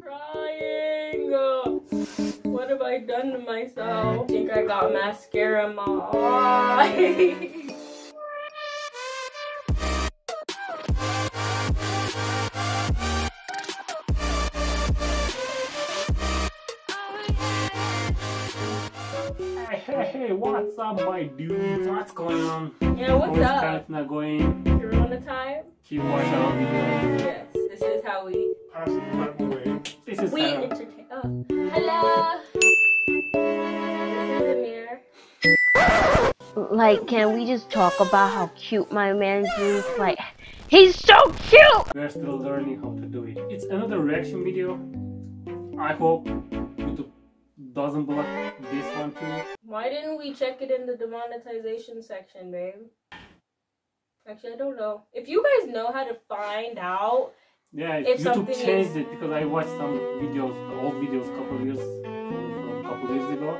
crying. What have I done to myself? I think I got mascara in my eye. Hey, hey, hey, what's up, my dudes? What's going on? yeah, what's How's up? Not going? Corona time? Keep watching our videos. Yes, this is how we Pass the time away. This is we Sarah. entertain. Oh, hello. This is Amir. Like, can we just talk about how cute my man is? Like, he's so cute! We're still learning how to do it. It's another reaction video. I hope YouTube doesn't block this one too. Why didn't we check it in the demonetization section, babe? Actually, I don't know. If you guys know how to find out, Yeah, If YouTube changed is- it because I watched some videos, the old videos, couple years from couple years ago.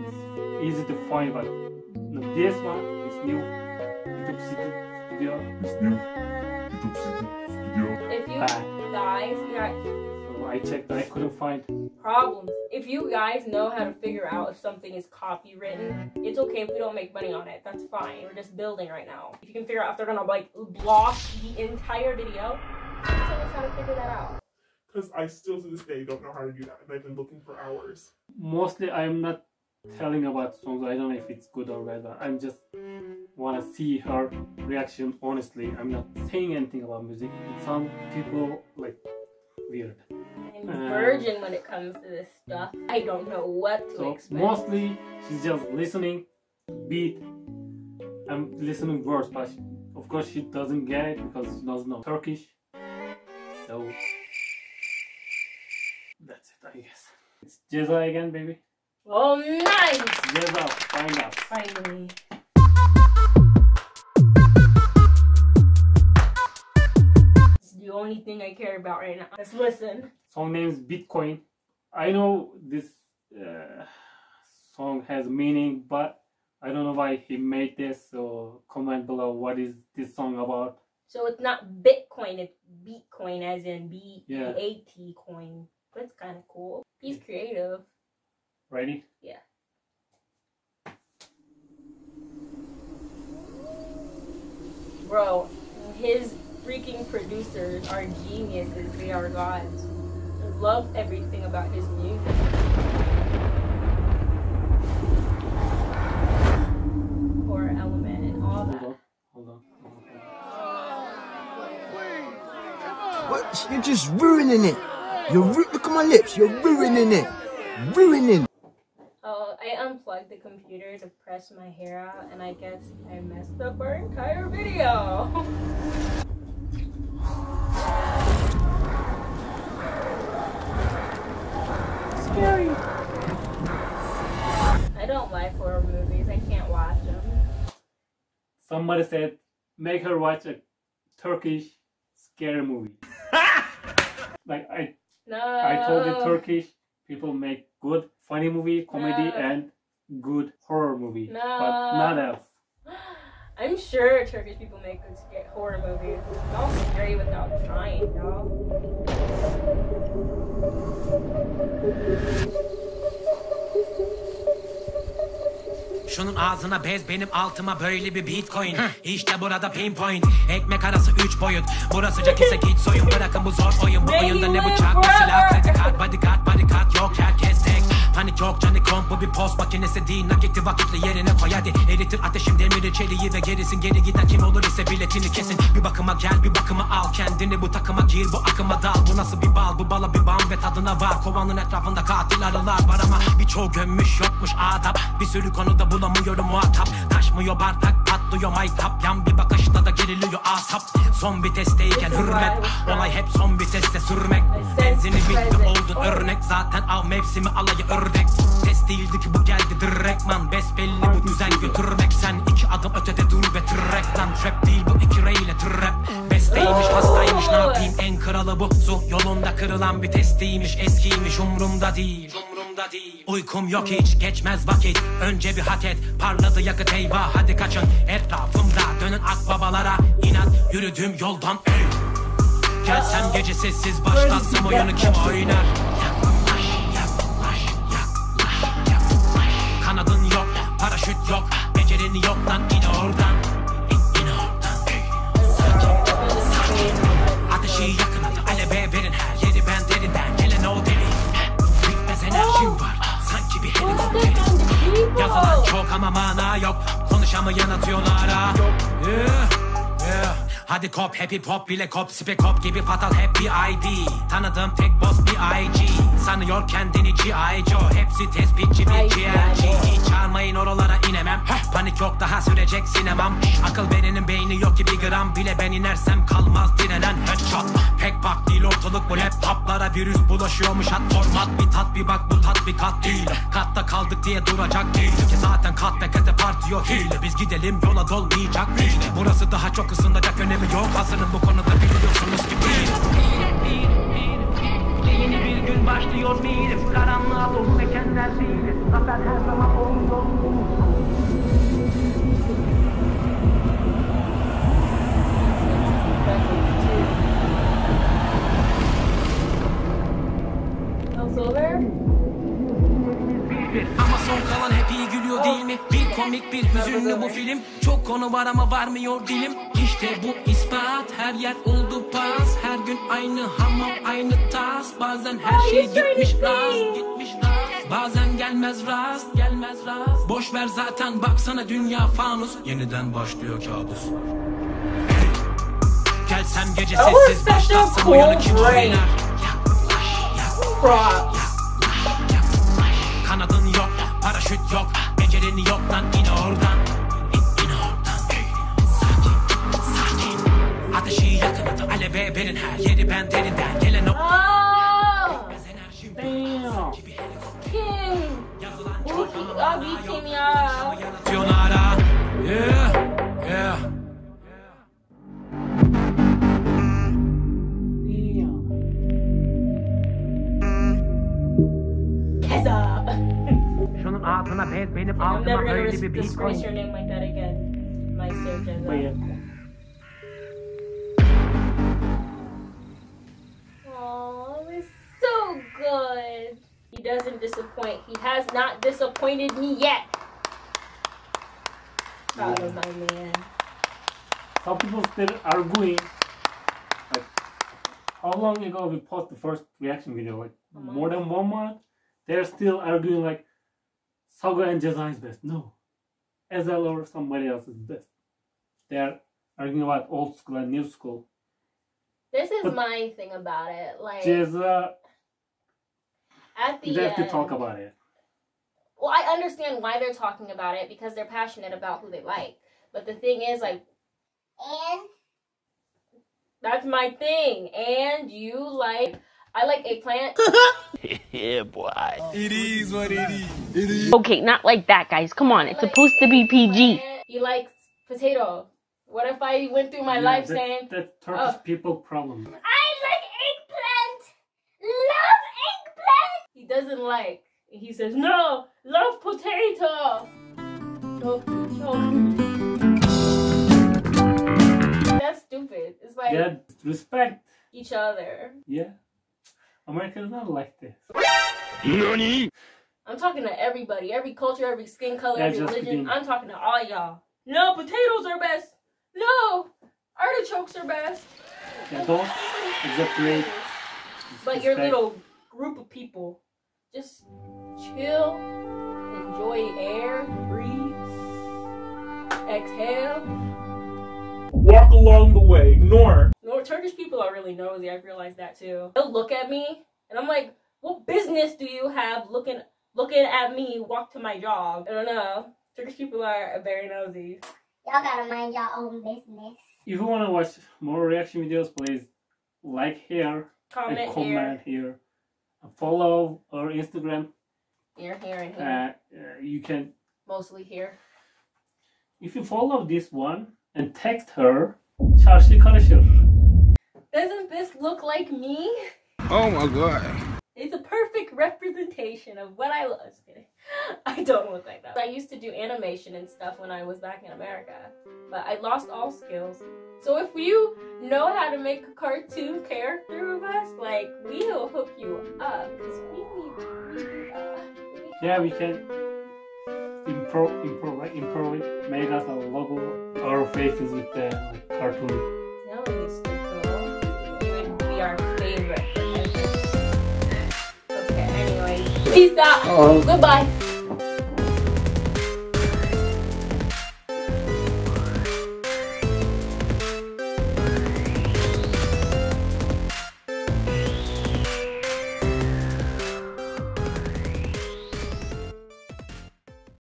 It's easy to find, but no, this one is new. YouTube Studio It's new. YouTube Studio. if you bad. guys got So I checked, and I couldn't find. problems, if you guys know how to figure out if something is copywritten, it's okay if we don't make money on it. That's fine. We're just building right now. If you can figure out if they're gonna like block the entire video, just tell us how to figure that out. Because I still to this day don't know how to do that, and I've been looking for hours. Mostly, I'm not telling about songs. I don't know if it's good or bad. I'm just wanna see her reaction. Honestly, I'm not saying anything about music. Some people like weird. I'm Um, virgin when it comes to this stuff. I don't know what to So expect. mostly she's just listening beat. I'm listening words, but she- of course she doesn't get it because she doesn't know Turkish. So that's it, I guess. It's Ceza again, baby. Oh, nice! Ceza, find us. Finally. It's the only thing I care about right now. Let's listen. Song name is Bitcoin. I know this uh, song has meaning, but I don't know why he made this. So comment below what is this song about. So it's not Bitcoin, it's Beatcoin, as in B E. A T coin. That's kind of cool. He's creative. Ready? Yeah. Bro, his freaking producers are geniuses. They are gods. I love everything about his music. Core element and all Hold that. on. Hold on. Hold on. What? You're just ruining it. You're look at my lips. You're ruining it. Ruining. Oh, I unplugged the computer to press my hair out, and I guess I messed up our entire video. Scary. I don't like horror movies. I can't watch them. Somebody said, make her watch a Turkish scary movie. Like I, No. I told you Turkish people make good funny movie, comedy, No. and good horror movie, No. but not else. I'm sure Turkish people make good horror movies. Y'all scary without trying, y'all. Şunun ağzına bez benim altıma böyle bir bitcoin. İşte burada pinpoint Ekmek arası üç boyut. Burası sıcak ise git soyun Bırakın bu zor oyun. Bu oyunda ne bıçak ne silah. Kredi kart bodyguard bodyguard yok herkes tek. Panik yok canı komp bu bir post makinesi değil. Nakiti vakitli yerine koy hadi. Eritir ateşim demiri çeliği ve gerisin. Geri giden kim olur ise biletini kesin. Bir bakıma gel bir bakıma al Kendini. Bu takıma gir bu akıma dal. Bu nasıl bir bal? Bu bala bir bam ve tadına var. Kovanın etrafında katil arılar var ama Birçoğu gömmüş yokmuş adap. Bir sürü konuda bulamıyorum muhatap. Taşmıyor bardak patlıyor maytap. Yan bir bakışta da geriliyor asap. Son vitesteyken hürmet. Olay hep son viteste sürmek. Benzini bitti oldun örnek. Zaten av mevsimi alayı ördek Test değildi ki bu geldi direktman. Besbelli bu düzen götürmek. Sen iki adım ötede dur ve trek lan Trap değil bu iki reyle trap. Besteymiş hastaymış ne yapayım? En kralı bu. Su yolunda kırılan bir testiymiş Eskiymiş Umrumda değil Uykum yok hiç geçmez vakit. Önce bir hak et parladı yakıt eyvah Hadi kaçın. Etrafımda dönün akbabalara inat Yürüdüğüm yoldan ey. Gelsem gece sessiz başlatsam oyunu kim oynar? Kanadın yok, paraşüt yok Becerin yok lan in oradan ama mana yok. Konuşamayan atıyorlar ha. Yeah, yeah. Hadi kop happy pop bile kop. Spek hop gibi fatal hep bir ID Tanıdığım tek boss bir IG Sanıyor kendini G.I. Joe. Hepsi tespitçi bir ciğerci Hiç çağırmayın oralara inemem. Heh, Panik yok daha sürecek sinemam. Akıl verenin beyni yok ki bir gram bile Ben inersem kalmaz direnen headshot Değil ortalık bu laptoplara Virüs bulaşıyormuş. Hat format Bir tat bir bak bu tatbikat değil. Katta kaldık diye duracak değil. Ki zaten kat be kete partiyor hile Biz gidelim yola dolmayacak değil. Burası daha çok ısınacak önemi yok. Hazırım bu konuda biliyorsunuz ki bir Yeni bir gün başlıyor değiliz Karanlığa doğru mekenler değiliz Zafer her zaman Ama son kalan hep iyi gülüyor değil mi? Bir komik bir hüzünlü bu film. Çok konu var ama varmıyor dilim. İşte bu ispat Her yer oldu pas. Her gün aynı hamam aynı tas. Bazen her şey gitmiş rast Gitmiş rast. Bazen gelmez rast Gelmez rast. Boş ver zaten baksana dünya fanus. Yeniden başlıyor kabus. Gelsem gece sessiz cool oyunu kim? Yaklaş, yaklaş paraşüt yok Becerin yok lan in oradan İn, in oradan Sakin, sakin Ateşi yakın hadi aleve verin her yeri ben derinden Gelen o Oh! Damn. Kim! Yazılan Bu çok Kim ama abi Kim ya? Yeah, yeah Damn. Keza! Şunun altına bez benim I'm never gonna böyle ris- bir beat disgrace your name like that again. My Sir Keza. But yeah. Aw, it so good. He doesn't disappoint. He has not disappointed me yet. Proud of my man. Some people still arguing. Like, how long ago we post the first reaction video? Like more than one month. They're still arguing like Saga and Jazan is best. No, Ezhel or somebody else is best. They're arguing about old school and new school. This is But- my thing about it. Like Jazza, at the we have to talk about it. well, I understand why they're talking about it because they're passionate about who they like. But the thing is, like, And that's my thing. And you like, I like eggplant. Yeah, boy. It is what it is. It is. Okay, not like that, guys. Come on, it's supposed to be PG. He likes potato. What if I went through my Yeah, life that's, saying, that's uh, Turkish Oh. people problem. I like eggplant. Love eggplant. he doesn't like. He says, no, love potato. Choke, choke. That's stupid. It's like Yeah, respect. each other. Yeah, America is not like this. I'm talking to everybody, every culture, every skin color, Yeah, every religion. kidding. I'm talking to all y'all. No, potatoes are best. No, artichokes are best. Yeah, don't exaggerate. But your little group of people, just chill, enjoy air, breathe, exhale. Walk along the way. Ignore. No, Turkish people are really nosy. I've realized that too. They'll look at me, and I'm like, "What business do you have looking looking at me walk to my job?" I don't know. Turkish people are very nosy. Y'all gotta mind your own business. If you want to watch more reaction videos, please like here Comment, and comment here, here. Follow our Instagram. here, here, and here. Uh, uh, you can, Mostly here. if you follow this one and text her, çarşı karışır. Doesn't this look like me? Oh my god. It's a perfect representation of what I love. I don't look like that. I used to do animation and stuff when I was back in America, but I lost all skills. So if you know how to make a cartoon character of us, like we'll hook you up because we need. Uh, Yeah, we can improve, improve, right? Improve it. Make us a logo, our faces with the like, cartoon. that peace out. Oh. Goodbye.